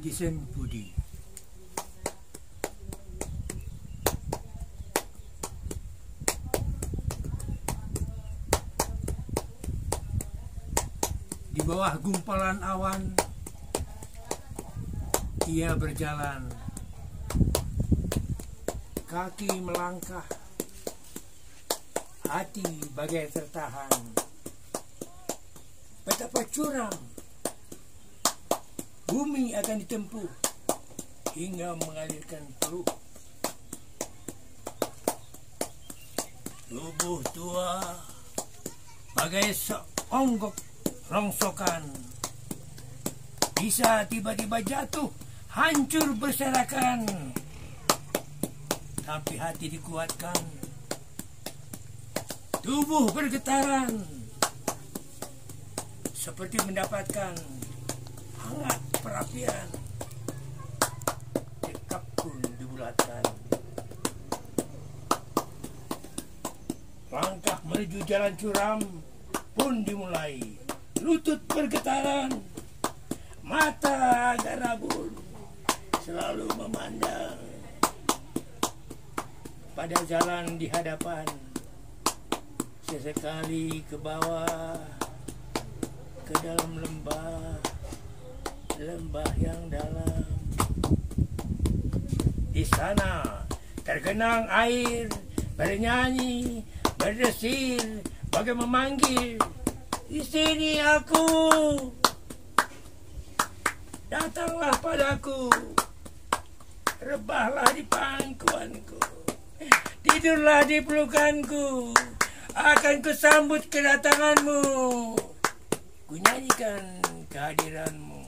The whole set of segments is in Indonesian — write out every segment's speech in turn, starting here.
Citizen Budi. Di bawah gumpalan awan, ia berjalan. Kaki melangkah, hati bagai tertahan. Betapa curam bumi akan ditempuh hingga mengalirkan peluh. Tubuh tua bagai seonggok rongsokan bisa tiba-tiba jatuh hancur berserakan tapi hati dikuatkan tubuh bergetaran seperti mendapatkan hangat perapian tekap pun dibulatkan langkah menuju jalan curam pun dimulai. Lutut bergetaran mata agak rabun selalu memandang pada jalan di hadapan. Sesekali ke bawah ke dalam lembah lembah yang dalam. Di sana tergenang air bernyanyi berdesir bagai memanggil di sini aku. Datanglah padaku. Rebahlah di pangkuanku. Tidurlah di pelukanku. Akan kusambut kedatanganmu. Kunyanyikan kehadiranmu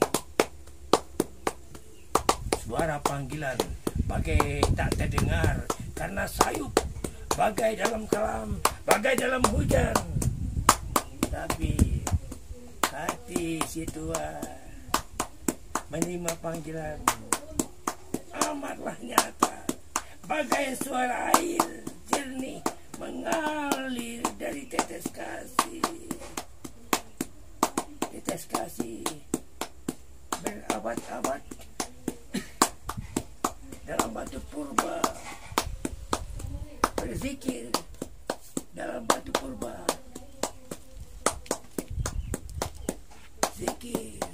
suara panggilan. Bagai tak terdengar karena sayup. Bagai dalam kelam bagai dalam hujan. Tapi hati si tua menerima panggilan. Amatlah nyata. Bagai suara air jernih mengalir dari tetes kasih. Tetes kasih berabad-abad dalam batu purba. Berzikir dalam batu purba. Zikir.